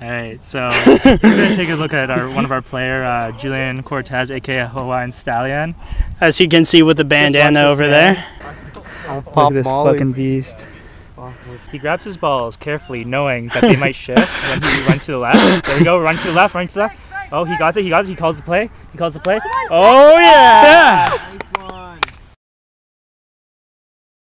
All right, so we're gonna take a look at our one of our player, uh, Julian Cortez, aka Hawaiian Stallion. As you can see with the bandana over man. there. Look at this fucking beast. He grabs his balls carefully, knowing that they might shift when he runs to the left. There we go, run to the left, run to the left. Oh, he got it, he got it, he calls the play. He calls the play. Oh yeah! Yeah.